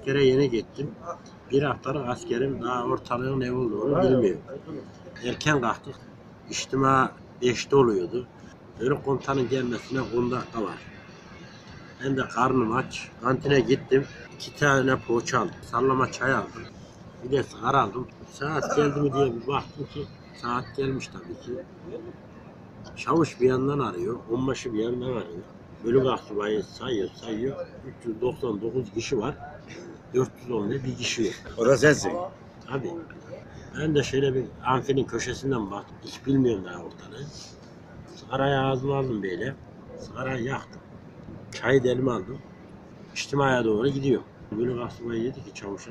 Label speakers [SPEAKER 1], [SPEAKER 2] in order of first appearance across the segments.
[SPEAKER 1] Askere yeni gittim. Bir haftalık askerim daha ortalığın ne olduğunu bilmiyorum. Erken kalktık. İçtima 5'te oluyordu. Böyle komutanın gelmesine 10 dakika var. Ben de karnım aç. Kantine gittim. iki tane poğaça aldım. Sallama çay aldım. Bir de sigara aldım. Saat geldi mi diye bir baktım ki saat gelmiş tabii ki. Çavuş bir yandan arıyor. Onbaşı bir yandan arıyor. Bölük asubayı sayıyor sayıyor. 399 kişi var. 410 bir kişi yok.
[SPEAKER 2] O da sensin.
[SPEAKER 1] Tabii. Ben de şöyle bir amfinin köşesinden baktım. Hiç bilmiyorum daha ortalığı. Sigarayı ağzıma aldım böyle. Sigarayı yaktım. Çayı da elime aldım. İçtimaya doğru gidiyor. Bölük asubayı dedi ki çavuşa.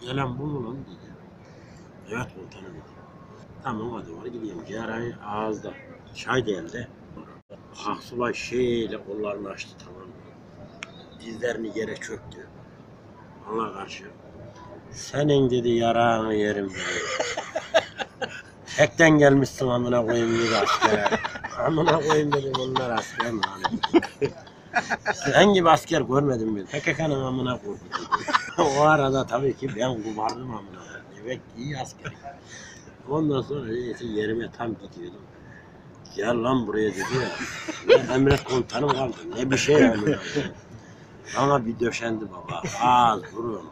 [SPEAKER 1] Gelen bu mu lan dedi. Evet komutanım dedi. Tamam hadi doğru gidiyorum. Ciğerayı ağızda. Çay da elde. Aksubay şeyle kollarını açtı tamam? Dizlerini yere çöktü. Bana karşı. Senin dedi yarağını yerim dedi. Tekten gelmişsin amına koyayım dedi asker. Amına koyayım dedim onlar asker mi hani? Sen gibi asker görmedim ben. PKK'nın amına koydum. o arada tabii ki ben kumardım amına. Evet iyi asker. Ondan sonra yerime tam gidiyordum. Gel lan buraya dedi ya. Ne emret komutanım kaldı. Ne bir şey koyayım. Bana bir döşendi baba. Ağız, burun,